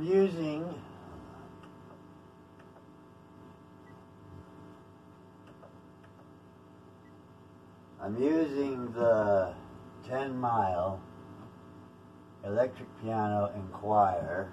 I'm using I'm using the 10 mile electric piano and choir.